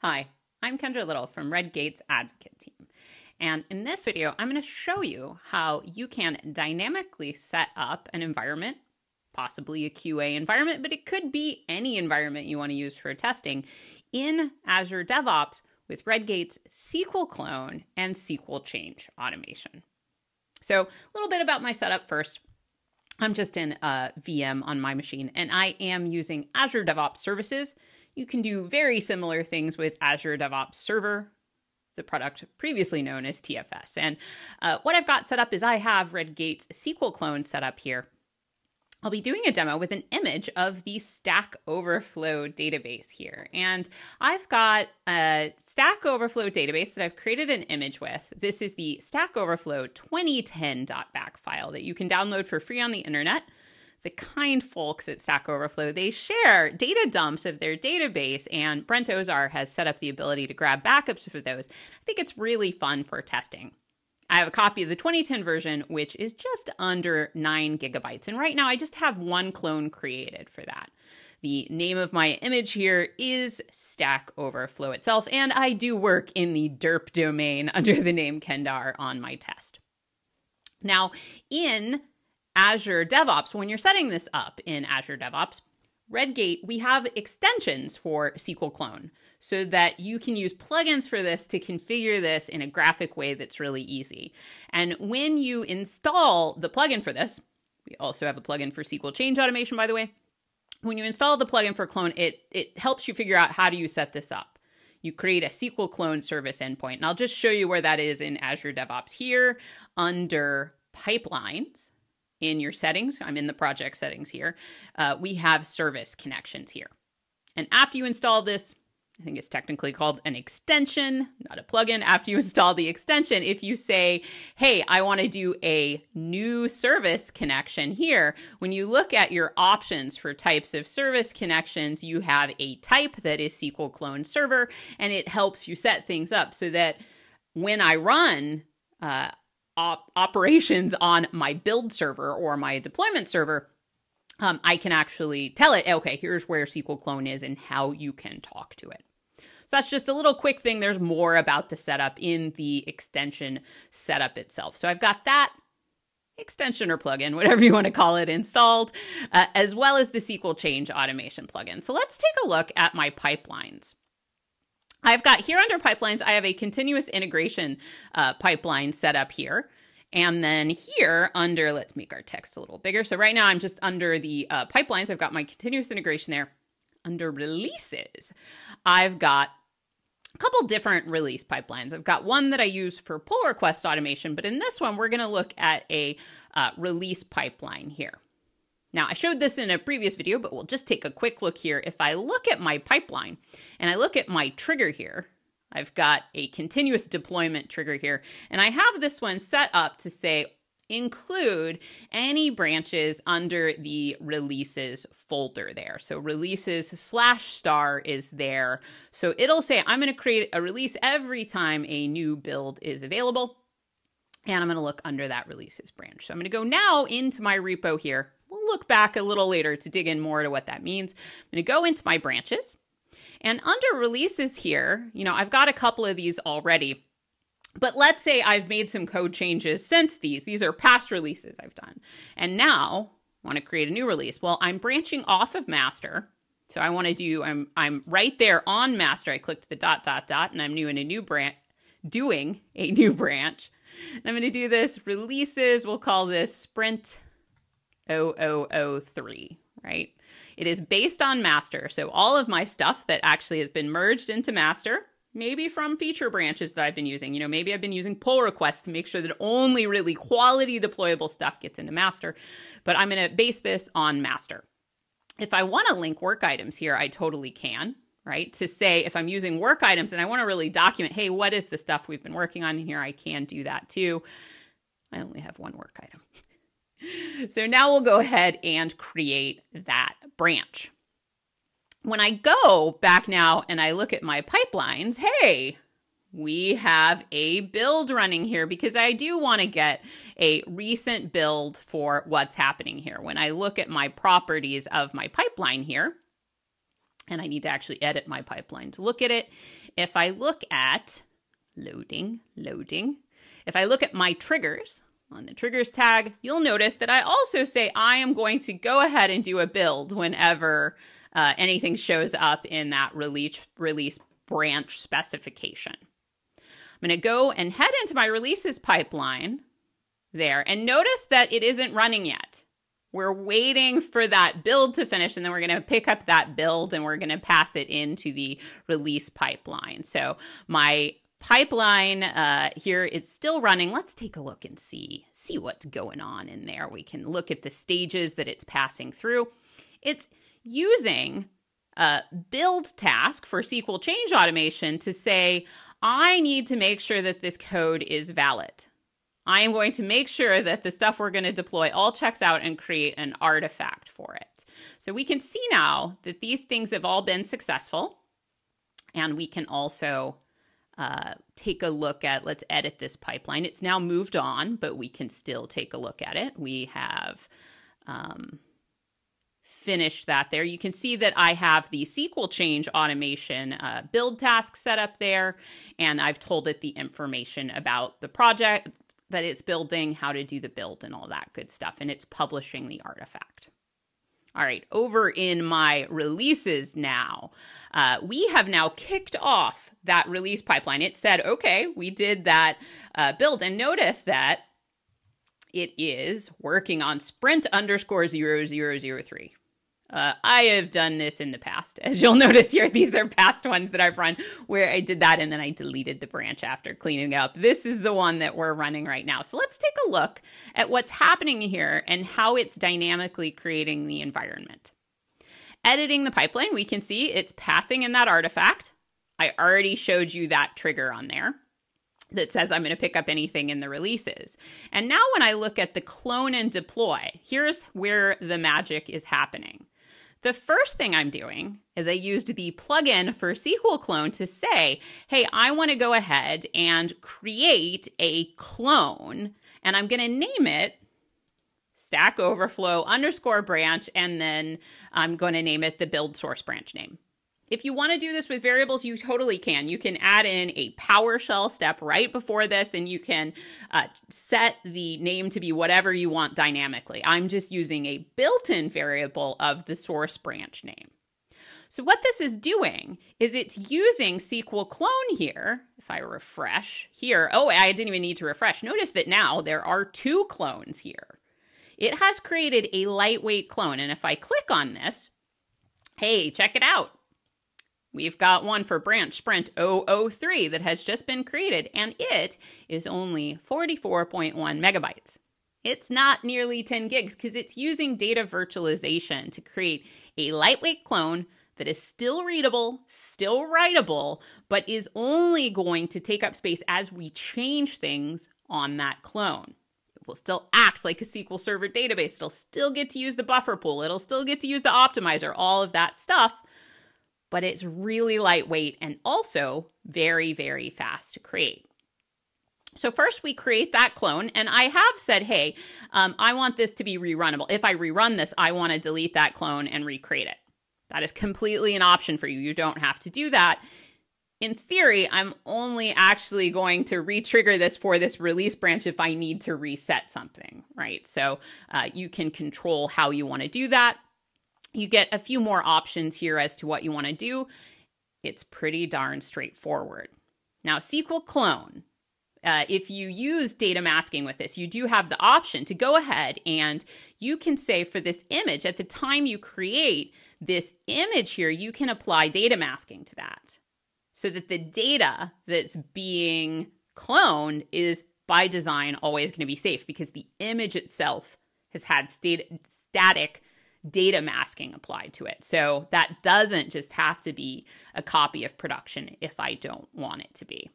Hi, I'm Kendra Little from Redgate's Advocate Team. And in this video, I'm going to show you how you can dynamically set up an environment, possibly a QA environment, but it could be any environment you want to use for testing in Azure DevOps with Redgate's SQL clone and SQL change automation. So, a little bit about my setup first. I'm just in a VM on my machine, and I am using Azure DevOps Services. You can do very similar things with Azure DevOps Server, the product previously known as TFS. And uh, what I've got set up is I have Redgate's SQL clone set up here. I'll be doing a demo with an image of the Stack Overflow database here. And I've got a Stack Overflow database that I've created an image with. This is the Stack Overflow 2010.bak file that you can download for free on the internet. The kind folks at Stack Overflow, they share data dumps of their database, and Brent Ozar has set up the ability to grab backups for those. I think it's really fun for testing. I have a copy of the 2010 version, which is just under nine gigabytes. And right now I just have one clone created for that. The name of my image here is Stack Overflow itself, and I do work in the derp domain under the name Kendar on my test. Now, in Azure DevOps, when you're setting this up in Azure DevOps, Redgate, we have extensions for SQL clone so that you can use plugins for this to configure this in a graphic way that's really easy. And when you install the plugin for this, we also have a plugin for SQL change automation, by the way. When you install the plugin for clone, it, it helps you figure out how do you set this up. You create a SQL clone service endpoint. And I'll just show you where that is in Azure DevOps here under pipelines in your settings. I'm in the project settings here. Uh, we have service connections here. And after you install this, I think it's technically called an extension, not a plugin. After you install the extension, if you say, hey, I want to do a new service connection here, when you look at your options for types of service connections, you have a type that is SQL clone server, and it helps you set things up so that when I run uh, op- operations on my build server or my deployment server, um, I can actually tell it, okay, here's where SQL clone is and how you can talk to it. So that's just a little quick thing. There's more about the setup in the extension setup itself. So I've got that extension or plugin, whatever you want to call it, installed, uh, as well as the SQL change automation plugin. So let's take a look at my pipelines. I've got here under pipelines, I have a continuous integration uh, pipeline set up here. And then here under, let's make our text a little bigger. So right now I'm just under the uh, pipelines. I've got my continuous integration there. Under releases, I've got a couple different release pipelines. I've got one that I use for pull request automation, but in this one, we're going to look at a uh, release pipeline here. Now, I showed this in a previous video, but we'll just take a quick look here. If I look at my pipeline and I look at my trigger here, I've got a continuous deployment trigger here, and I have this one set up to say include any branches under the releases folder there. So releases slash star is there. So it'll say, I'm going to create a release every time a new build is available. And I'm going to look under that releases branch. So I'm going to go now into my repo here. We'll look back a little later to dig in more to what that means. I'm going to go into my branches. And under releases here, you know, I've got a couple of these already. But let's say I've made some code changes since these. These are past releases I've done. And now I want to create a new release. Well, I'm branching off of master. So I want to do, I'm, I'm right there on master. I clicked the dot, dot, dot, and I'm new in a new branch, doing a new branch. And I'm going to do this releases. We'll call this sprint 0003, right? It is based on master. So all of my stuff that actually has been merged into master maybe from feature branches that I've been using. You know, maybe I've been using pull requests to make sure that only really quality deployable stuff gets into master, but I'm going to base this on master. If I want to link work items here, I totally can, right? To say if I'm using work items and I want to really document, hey, what is the stuff we've been working on here? I can do that too. I only have one work item. So now we'll go ahead and create that branch when I go back now and I look at my pipelines, hey, we have a build running here because I do want to get a recent build for what's happening here. When I look at my properties of my pipeline here, and I need to actually edit my pipeline to look at it. If I look at loading, loading, if I look at my triggers on the triggers tag, you'll notice that I also say I am going to go ahead and do a build whenever uh, anything shows up in that release, release branch specification. I'm going to go and head into my releases pipeline there and notice that it isn't running yet. We're waiting for that build to finish, and then we're going to pick up that build and we're going to pass it into the release pipeline. So my pipeline uh, here is still running. Let's take a look and see see what's going on in there. We can look at the stages that it's passing through. It's using a build task for SQL change automation to say, I need to make sure that this code is valid. I am going to make sure that the stuff we're going to deploy all checks out and create an artifact for it. So we can see now that these things have all been successful. And we can also uh, take a look at, let's edit this pipeline. It's now moved on, but we can still take a look at it. We have um, finished that there. You can see that I have the SQL change automation uh, build task set up there, and I've told it the information about the project, that it's building, how to do the build, and all that good stuff. And it's publishing the artifact. All right, over in my releases now, uh, we have now kicked off that release pipeline. It said, okay, we did that uh, build, and notice that it is working on sprint underscore 0003. Uh, I have done this in the past. As you'll notice here, these are past ones that I've run where I did that and then I deleted the branch after cleaning up. This is the one that we're running right now. So let's take a look at what's happening here and how it's dynamically creating the environment. Editing the pipeline, we can see it's passing in that artifact. I already showed you that trigger on there that says I'm going to pick up anything in the releases. And now when I look at the clone and deploy, here's where the magic is happening. The first thing I'm doing is I used the plugin for SQL clone to say, hey, I want to go ahead and create a clone, and I'm going to name it Stack Overflow underscore branch, and then I'm going to name it the build source branch name. If you want to do this with variables, you totally can. You can add in a PowerShell step right before this, and you can uh, set the name to be whatever you want dynamically. I'm just using a built-in variable of the source branch name. So what this is doing is it's using SQL clone here. If I refresh here, oh, I didn't even need to refresh. Notice that now there are two clones here. It has created a lightweight clone. And if I click on this, hey, check it out. We've got one for branch sprint 003 that has just been created, and it is only 44.1 megabytes. It's not nearly 10 gigs because it's using data virtualization to create a lightweight clone that is still readable, still writable, but is only going to take up space as we change things on that clone. It will still act like a SQL Server database. It'll still get to use the buffer pool. It'll still get to use the optimizer, all of that stuff but it's really lightweight and also very, very fast to create. So first we create that clone and I have said, hey, um, I want this to be rerunnable. If I rerun this, I want to delete that clone and recreate it. That is completely an option for you. You don't have to do that. In theory, I'm only actually going to re-trigger this for this release branch if I need to reset something, right? So uh, you can control how you want to do that you get a few more options here as to what you want to do. It's pretty darn straightforward. Now, SQL clone, uh, if you use data masking with this, you do have the option to go ahead and you can say for this image, at the time you create this image here, you can apply data masking to that so that the data that's being cloned is by design always going to be safe because the image itself has had state, static data masking applied to it. So that doesn't just have to be a copy of production if I don't want it to be.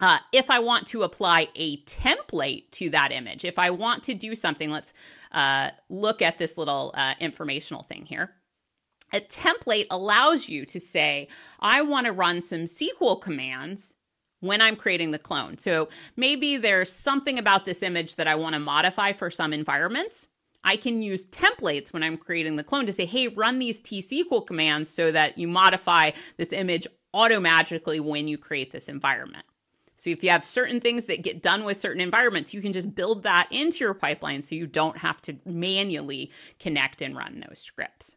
Uh, if I want to apply a template to that image, if I want to do something, let's uh, look at this little uh, informational thing here. A template allows you to say, I want to run some SQL commands when I'm creating the clone. So maybe there's something about this image that I want to modify for some environments. I can use templates when I'm creating the clone to say, hey, run these T-SQL commands so that you modify this image automagically when you create this environment. So if you have certain things that get done with certain environments, you can just build that into your pipeline so you don't have to manually connect and run those scripts.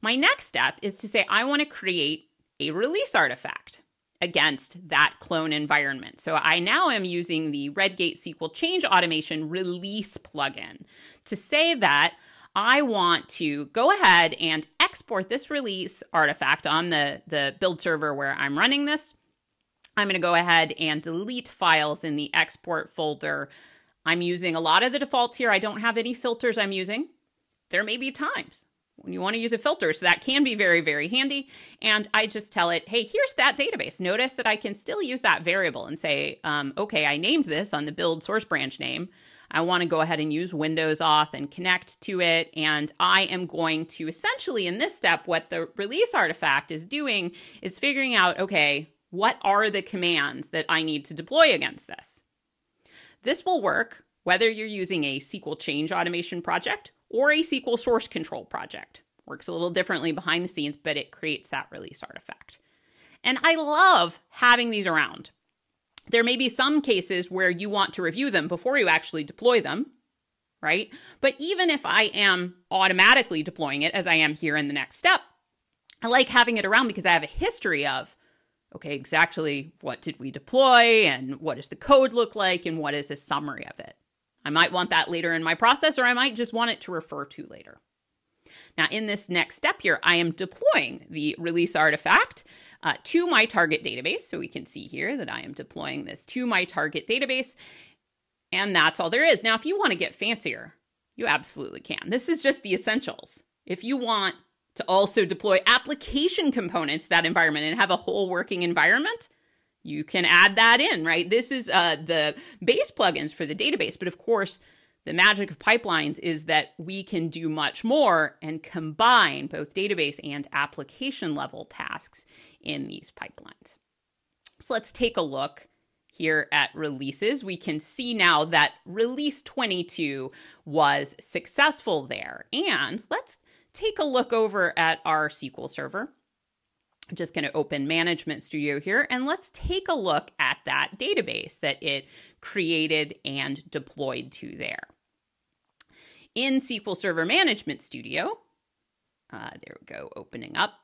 My next step is to say, I want to create a release artifact against that clone environment. So I now am using the Redgate SQL Change Automation release plugin to say that I want to go ahead and export this release artifact on the, the build server where I'm running this. I'm going to go ahead and delete files in the export folder. I'm using a lot of the defaults here. I don't have any filters I'm using. There may be times you want to use a filter. So that can be very, very handy. And I just tell it, hey, here's that database. Notice that I can still use that variable and say, um, okay, I named this on the build source branch name. I want to go ahead and use Windows auth and connect to it. And I am going to essentially, in this step, what the release artifact is doing is figuring out, okay, what are the commands that I need to deploy against this? This will work whether you're using a SQL change automation project or a SQL source control project. Works a little differently behind the scenes, but it creates that release artifact. And I love having these around. There may be some cases where you want to review them before you actually deploy them, right? But even if I am automatically deploying it, as I am here in the next step, I like having it around because I have a history of, okay, exactly what did we deploy and what does the code look like and what is a summary of it. I might want that later in my process, or I might just want it to refer to later. Now, in this next step here, I am deploying the release artifact uh, to my target database. So we can see here that I am deploying this to my target database. And that's all there is. Now, if you want to get fancier, you absolutely can. This is just the essentials. If you want to also deploy application components to that environment and have a whole working environment, you can add that in, right? This is uh, the base plugins for the database. But of course, the magic of pipelines is that we can do much more and combine both database and application level tasks in these pipelines. So let's take a look here at releases. We can see now that release 22 was successful there. And let's take a look over at our SQL server. I'm just going to open Management Studio here and let's take a look at that database that it created and deployed to there. In SQL Server Management Studio, uh, there we go, opening up.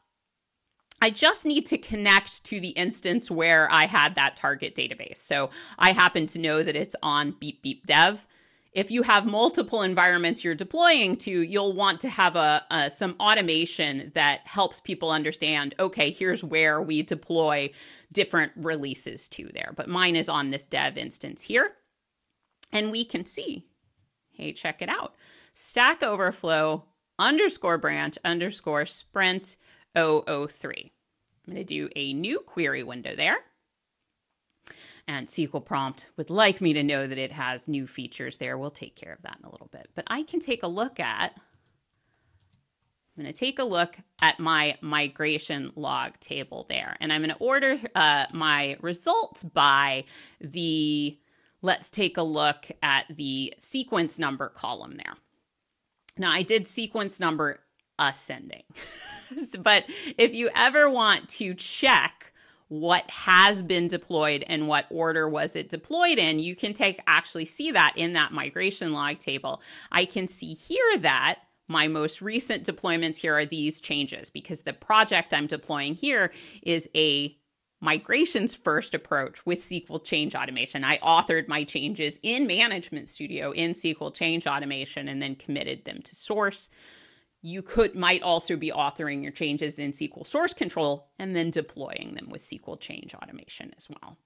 I just need to connect to the instance where I had that target database. So I happen to know that it's on beep beep dev if you have multiple environments you're deploying to, you'll want to have a, a, some automation that helps people understand, okay, here's where we deploy different releases to there. But mine is on this dev instance here. And we can see, hey, check it out. Stack Overflow underscore branch underscore sprint 003. I'm going to do a new query window there. And SQL prompt would like me to know that it has new features there. We'll take care of that in a little bit. But I can take a look at, I'm going to take a look at my migration log table there. And I'm going to order uh, my results by the, let's take a look at the sequence number column there. Now I did sequence number ascending. but if you ever want to check what has been deployed and what order was it deployed in, you can take actually see that in that migration log table. I can see here that my most recent deployments here are these changes because the project I'm deploying here is a migrations first approach with SQL change automation. I authored my changes in Management Studio in SQL change automation and then committed them to source you could might also be authoring your changes in SQL source control and then deploying them with SQL change automation as well.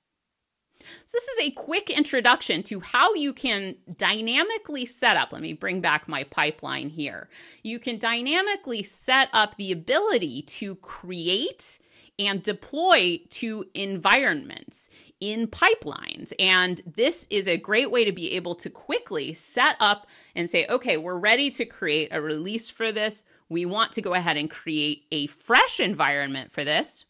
So this is a quick introduction to how you can dynamically set up. Let me bring back my pipeline here. You can dynamically set up the ability to create and deploy to environments in pipelines. And this is a great way to be able to quickly set up and say, okay, we're ready to create a release for this. We want to go ahead and create a fresh environment for this.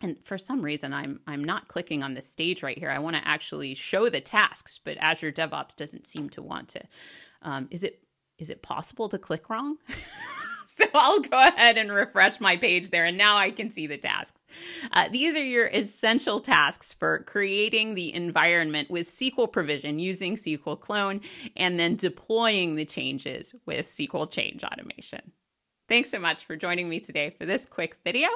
And for some reason, I'm I'm not clicking on the stage right here. I want to actually show the tasks, but Azure DevOps doesn't seem to want to Um, is it is it possible to click wrong? so I'll go ahead and refresh my page there, and now I can see the tasks. Uh, these are your essential tasks for creating the environment with SQL provision using SQL clone, and then deploying the changes with SQL change automation. Thanks so much for joining me today for this quick video.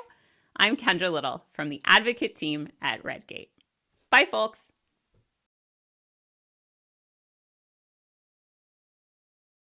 I'm Kendra Little from the Advocate team at Redgate. Bye, folks.